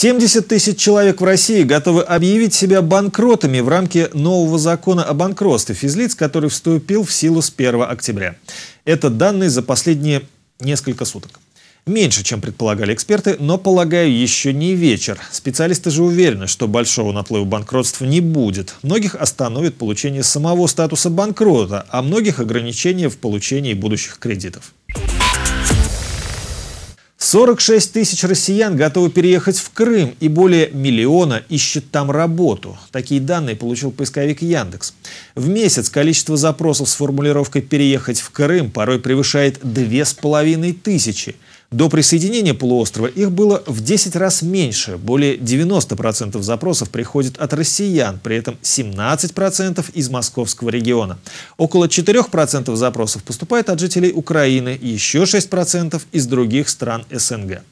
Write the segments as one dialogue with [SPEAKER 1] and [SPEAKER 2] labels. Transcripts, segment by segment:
[SPEAKER 1] 70 тысяч человек в России готовы объявить себя банкротами в рамке нового закона о банкротстве физлиц, который вступил в силу с 1 октября. Это данные за последние несколько суток. Меньше, чем предполагали эксперты, но, полагаю, еще не вечер. Специалисты же уверены, что большого наплыва банкротств не будет. Многих остановит получение самого статуса банкрота, а многих ограничения в получении будущих кредитов. 46 тысяч россиян готовы переехать в Крым, и более миллиона ищет там работу. Такие данные получил поисковик Яндекс. В месяц количество запросов с формулировкой «переехать в Крым» порой превышает две тысячи. До присоединения полуострова их было в 10 раз меньше. Более 90% запросов приходит от россиян, при этом 17% из московского региона. Около 4% запросов поступает от жителей Украины, еще 6% из других стран СНГ.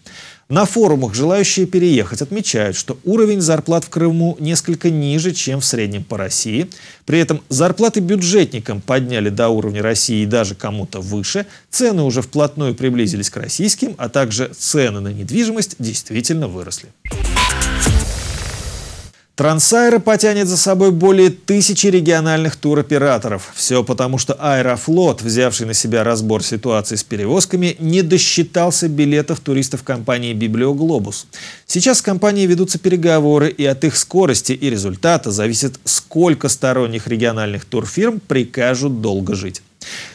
[SPEAKER 1] На форумах желающие переехать отмечают, что уровень зарплат в Крыму несколько ниже, чем в среднем по России. При этом зарплаты бюджетникам подняли до уровня России и даже кому-то выше. Цены уже вплотную приблизились к российским, а также цены на недвижимость действительно выросли. Трансайра потянет за собой более тысячи региональных туроператоров. Все потому, что Аэрофлот, взявший на себя разбор ситуации с перевозками, не досчитался билетов туристов компании «Библиоглобус». Сейчас с компанией ведутся переговоры, и от их скорости и результата зависит, сколько сторонних региональных турфирм прикажут долго жить.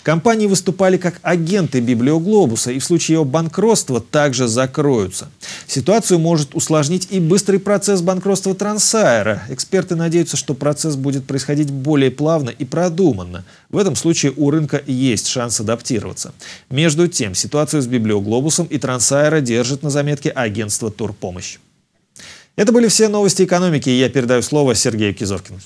[SPEAKER 1] Компании выступали как агенты Библиоглобуса и в случае его банкротства также закроются. Ситуацию может усложнить и быстрый процесс банкротства Трансайра. Эксперты надеются, что процесс будет происходить более плавно и продуманно. В этом случае у рынка есть шанс адаптироваться. Между тем, ситуацию с Библиоглобусом и Трансайра держит на заметке агентство Турпомощь. Это были все новости экономики, я передаю слово Сергею Кизовкину.